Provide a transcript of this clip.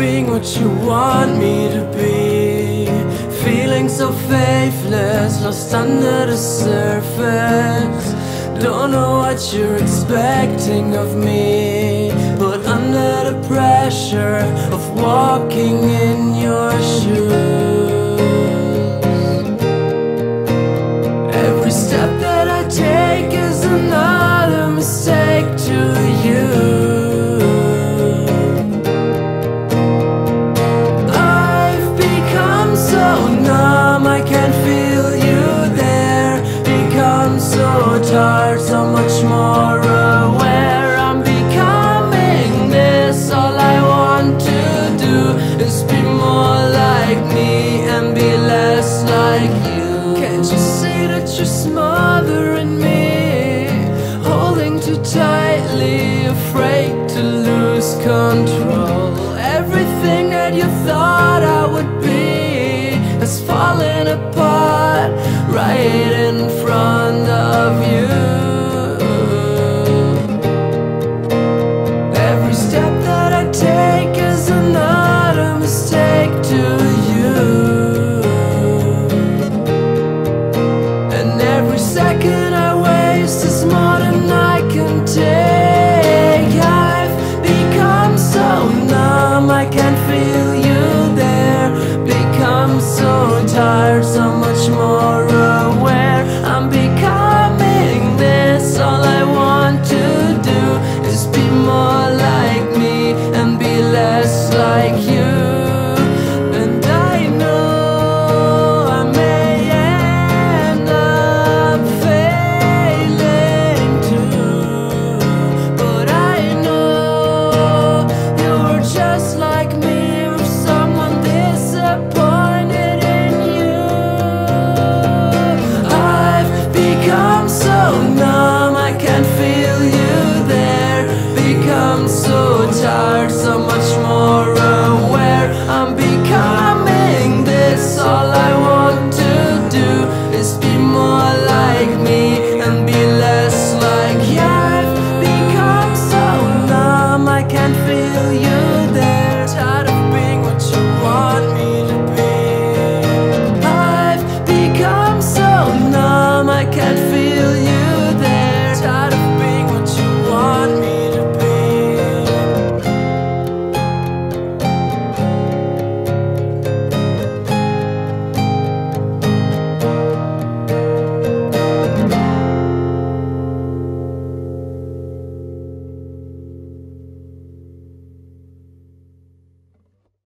what you want me to be. Feeling so faithless, lost under the surface. Don't know what you're expecting of me, but under the pressure of walking in your shoes. Every step that I take like you. Can't you see that you're smothering me? Holding too tightly, afraid to lose control. Everything that you thought I would be has fallen apart right in front. like you.